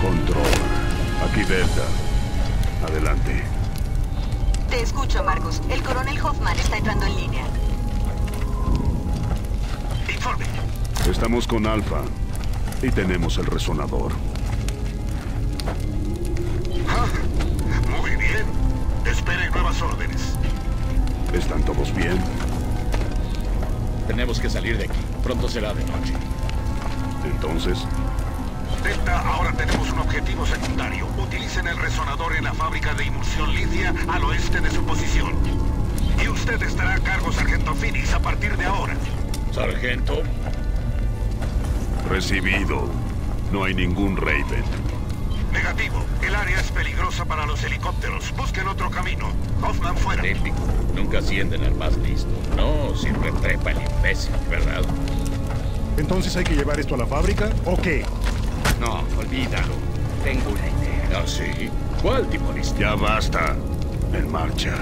Control. Aquí Delta. Adelante. Te escucho, Marcus. El coronel Hoffman está entrando en línea. Informe. Estamos con Alpha. Y tenemos el resonador. Ah, muy bien. Esperen nuevas órdenes. ¿Están todos bien? Tenemos que salir de aquí. Pronto será de noche. Entonces, Delta, ahora tenemos un objetivo secundario. Utilicen el resonador en la fábrica de emulsión licia al oeste de su posición. Y usted estará a cargo, Sargento Phoenix, a partir de ahora. Sargento, recibido. No hay ningún Raven. Negativo. El área es peligrosa para los helicópteros. Busquen otro camino. Hoffman fuera. típico. Nunca ascienden al más listo. No, siempre trepa el imbécil, ¿verdad? ¿Entonces hay que llevar esto a la fábrica o qué? No, olvídalo. Tengo una idea. ¿Ah, sí? ¿Cuál tipo de Ya basta. En marcha.